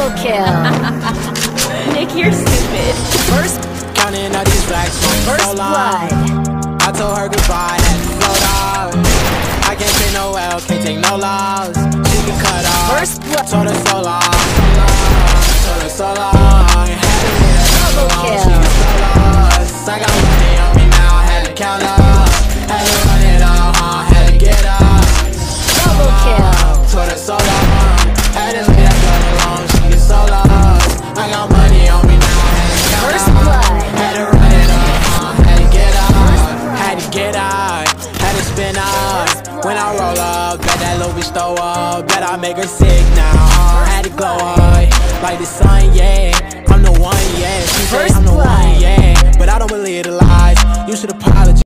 Double kill. Nick, you're stupid. First, counting all these racks. First blood. I told her goodbye, had to float off. I can't take no L, can't take no loss. She can cut off. First blood. Told her so long, so long. Told her so long. Double kill. She was so lost. I got money on me now, I had to count up. To get had to spin up. When I roll up, bet that little bitch throw up. Bet I make her sick now. Had to glow up like the sun, yeah.